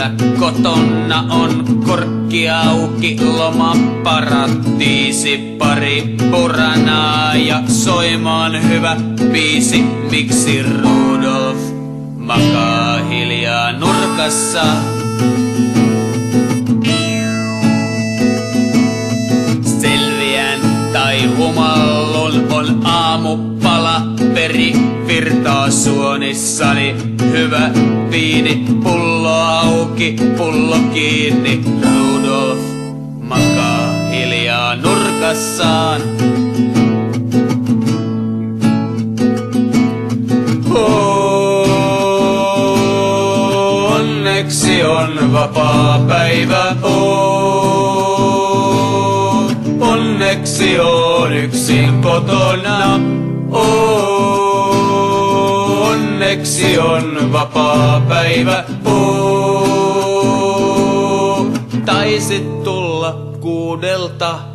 hyvä. Kotona on korkki auki, loma parattiisi, pari puranaa ja soimaan hyvä biisi. Miksi Rudolf makaa hiljaa nurkassa? Selviän tai humallun on aamupala, veri virtaa suonissani. Hyvä viini, pullo auki, pullo kiinni. Rudolf makaa hiljaa nurkassaan. Onneksi on vapaa päivä. Onneksi on yksin kotona. Onneksi on vapaa päivä. Taisit tulla kuudelta.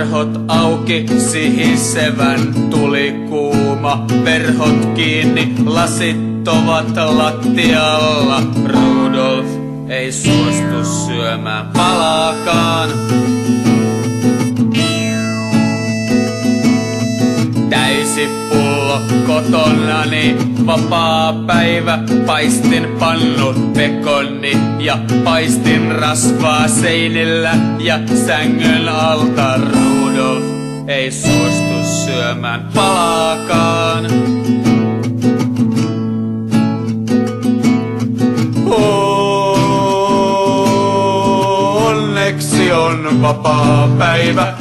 Verhot auki, sihisevän tuli kuuma. Verhot kiinni, lasit ovat lattialla. Rudolf ei suostu syömään palaakaan. Täysi pullo kotonani, vapaa päivä, paistin pannu pekonni ja paistin rasvaa seinillä ja sängyn alta Rudolf ei suostu syömään palaakaan. Onneksi on vapaa päivä.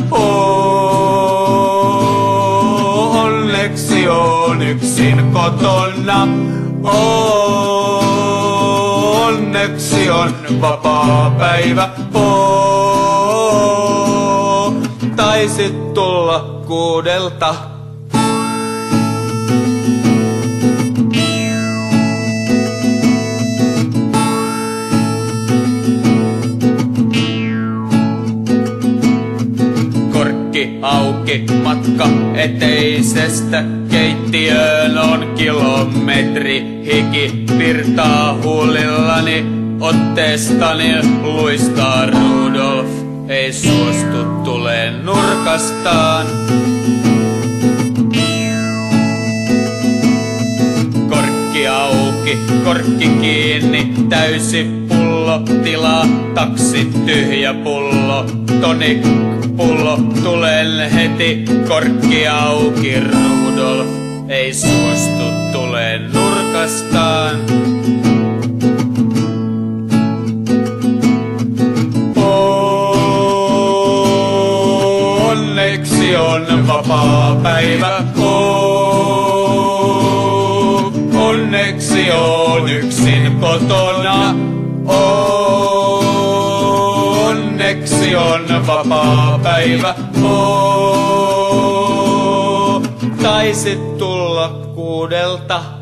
Onneksi on yksin kotona. Onneksi on vapaa päivä. Taisit tulla kuudelta. Auki, matka eteisestä keittiöön on kilometri. Hiki virtaa huulillani, otteestani luistaa Rudolf. Ei suostu tuleen nurkastaan. Korkki auki, korkki kiinni, täysi pullo, tilaa, taksi, tyhjä pullo, tonik, pullo, tulen heti, korkki auki, Rudolf ei suostu tuleen nurkastaan. Onneksi on vapaa päivä. Onneksi on yksin kotona. Onneksi on vapaa päivä. Taisit tulla kuudelta.